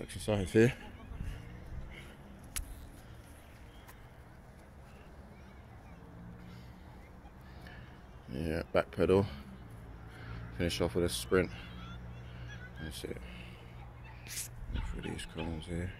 exercise here. Yeah, back pedal. Finish off with a sprint. That's it. Look For these cones here.